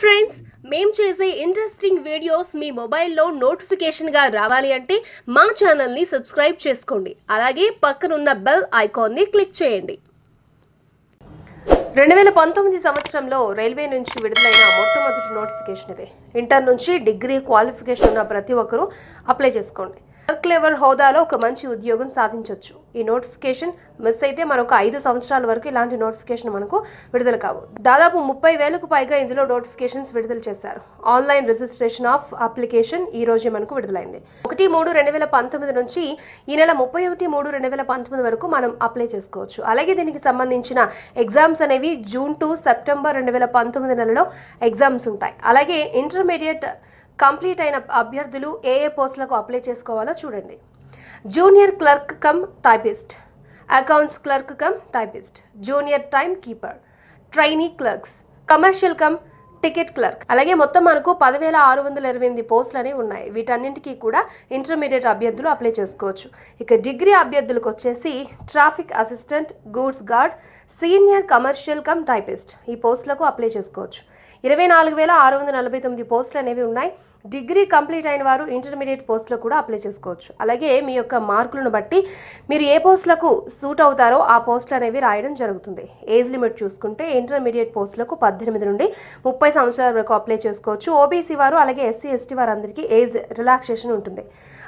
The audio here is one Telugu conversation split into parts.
ఫ్రెండ్స్ మేము చేసే ఇంట్రెస్టింగ్ వీడియోస్ మీ మొబైల్లో నోటిఫికేషన్గా రావాలి అంటే మా ఛానల్ని సబ్స్క్రైబ్ చేసుకోండి. అలాగే పక్కనున్న బెల్ ఐకాన్ని క్లిక్ చేయండి. రెండు వేల పంతొమ్మిది సంవత్సరంలో రైల్వే నుంచి విడుదలైన మొట్టమొదటి నోటిఫికేషన్ ఇది. ఇంటర్ నుంచి డిగ్రీ క్వాలిఫికేషన్ ఉన్న ప్రతి ఒక్కరూ అప్లై చేసుకోండి. వర్క్ లెవెల్ హోదాలో ఒక మంచి ఉద్యోగం సాధించవచ్చు ఈ నోటిఫికేషన్ మిస్ అయితే మరొక ఐదు సంవత్సరాల వరకు ఇలాంటి నోటిఫికేషన్ మనకు విడుదల కావు. దాదాపు ముప్పై వేలకు పైగా ఇందులో నోటిఫికేషన్స్ విడుదల చేశారు. ఆన్లైన్ రిజిస్ట్రేషన్ ఆఫ్ అప్లికేషన్ ఈ రోజే మనకు విడుదలైంది. ఒకటి మూడు రెండు వేల పంతొమ్మిది నుంచి ఈ నెల ముప్పై ఒకటి మూడు రెండు వేల పంతొమ్మిది వరకు మనం అప్లై చేసుకోవచ్చు. అలాగే దీనికి సంబంధించిన ఎగ్జామ్స్ అనేవి జూన్ టు సెప్టెంబర్ రెండు వేల పంతొమ్మిది నెలలో ఎగ్జామ్స్ ఉంటాయి. అలాగే ఇంటర్మీడియట్ కంప్లీట్ అయిన అభ్యర్థులు ఏ ఏ పోస్టులకు అప్లై చేసుకోవాలో చూడండి. Junior clerk cum typist accounts clerk cum typist junior time keeper trainee clerks commercial cum ticket clerk. అలాగే మొత్తం మనకు పదివేల ఆరు వందల ఇరవై ఎనిమిది పోస్టులు అనేవి ఉన్నాయి. వీటన్నింటికి కూడా ఇంటర్మీడియట్ అభ్యర్థులు అప్లై చేసుకోవచ్చు. ఇక డిగ్రీ అభ్యర్థులకు వచ్చేసి traffic assistant goods guard senior commercial cum typist ఈ పోస్టులకు అప్లై చేసుకోవచ్చు. ఇరవై నాలుగు వేల ఆరు వందల నలభై తొమ్మిది పోస్టులు అనేవి ఉన్నాయి. డిగ్రీ కంప్లీట్ అయిన వారు ఇంటర్మీడియట్ పోస్ట్లో కూడా అప్లై చేసుకోవచ్చు. అలాగే మీ యొక్క మార్కులను బట్టి మీరు ఏ పోస్టులకు సూట్ అవుతారో ఆ పోస్టులు అనేవి రాయడం జరుగుతుంది. ఏజ్ లిమిట్ చూసుకుంటే ఇంటర్మీడియట్ పోస్టులకు పద్దెనిమిది నుండి ముప్పై సంవత్సరాల వరకు అప్లై చేసుకోవచ్చు. ఓబీసీ వారు అలాగే ఎస్సీ ఎస్టీ వారందరికీ ఏజ్ రిలాక్సేషన్ ఉంటుంది.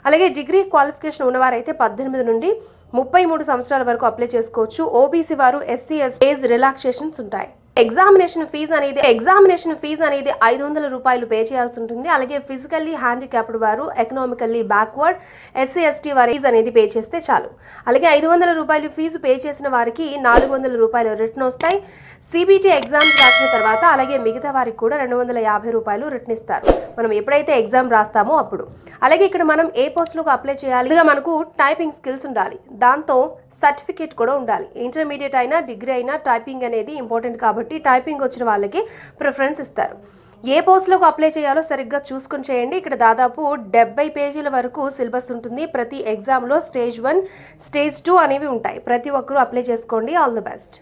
అలాగే డిగ్రీ క్వాలిఫికేషన్ ఉన్నవారైతే పద్దెనిమిది నుండి ముప్పై మూడు సంవత్సరాల వరకు అప్లై చేసుకోవచ్చు. ఓబీసీ వారు ఎస్సీ ఎస్ ఏజ్ రిలాక్సేషన్స్ ఉంటాయి. ఎగ్జామినేషన్ ఫీజు అనేది ఎగ్జామినేషన్ ఫీజు అనేది ఐదు వందల రూపాయలు పే చేయాల్సి ఉంటుంది. అలాగే ఫిజికల్లీ హ్యాండిక్యాప్డ్ వారు ఎకనామికల్లీ బ్యాక్వర్డ్ ఎస్సీ ఎస్టీ వారి ఫీజు అనేది పే చేస్తే చాలు. అలాగే ఐదు వందల రూపాయలు ఫీజు పే చేసిన వారికి నాలుగు వందల రూపాయలు రిటర్న్ వస్తాయి. సిబిటీ ఎగ్జామ్స్ రాసిన తర్వాత అలాగే మిగతా వారికి కూడా రెండు వందల యాభై రూపాయలు రిటర్న్ ఇస్తారు. మనం ఎప్పుడైతే ఎగ్జామ్ రాస్తామో అప్పుడు. అలాగే ఇక్కడ మనం ఏ పోస్టులకు అప్లై చేయాలి? మనకు టైపింగ్ స్కిల్స్ ఉండాలి. దాంతో సర్టిఫికేట్ కూడా ఉండాలి. ఇంటర్మీడియట్ అయినా డిగ్రీ అయినా టైపింగ్ అనేది ఇంపార్టెంట్ కాబట్టి టైపింగ్ వచ్చిన వాళ్ళకి ప్రిఫరెన్స్ ఇస్తారు. ఏ పోస్ట్లోకి అప్లై చేయాలో సరిగ్గా చూసుకుని చేయండి. ఇక్కడ దాదాపు డెబ్బై పేజీల వరకు సిలబస్ ఉంటుంది. ప్రతి ఎగ్జామ్లో స్టేజ్ వన్ స్టేజ్ టూ అనేవి ఉంటాయి. ప్రతి ఒక్కరూ అప్లై చేసుకోండి. All the best.